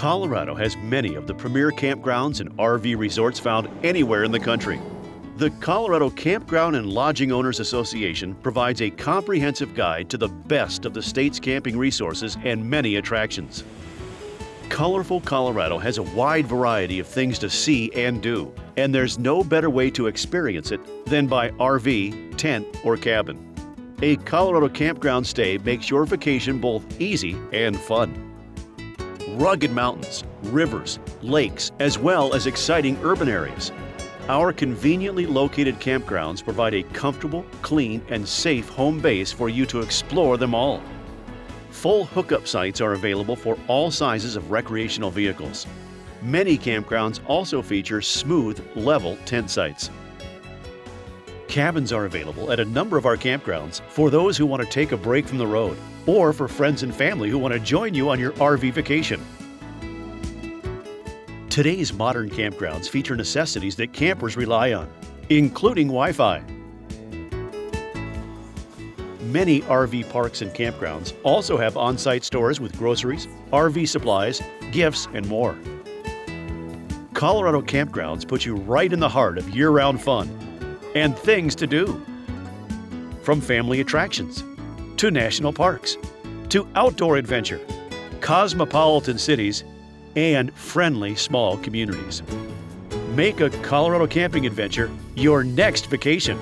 Colorado has many of the premier campgrounds and RV resorts found anywhere in the country. The Colorado Campground and Lodging Owners Association provides a comprehensive guide to the best of the state's camping resources and many attractions. Colorful Colorado has a wide variety of things to see and do, and there's no better way to experience it than by RV, tent, or cabin. A Colorado campground stay makes your vacation both easy and fun. Rugged mountains, rivers, lakes, as well as exciting urban areas our conveniently located campgrounds provide a comfortable, clean, and safe home base for you to explore them all. Full hookup sites are available for all sizes of recreational vehicles. Many campgrounds also feature smooth, level tent sites. Cabins are available at a number of our campgrounds for those who want to take a break from the road or for friends and family who want to join you on your RV vacation. Today's modern campgrounds feature necessities that campers rely on, including Wi-Fi. Many RV parks and campgrounds also have on-site stores with groceries, RV supplies, gifts, and more. Colorado campgrounds put you right in the heart of year-round fun and things to do. From family attractions, to national parks, to outdoor adventure, cosmopolitan cities, and friendly small communities. Make a Colorado camping adventure your next vacation.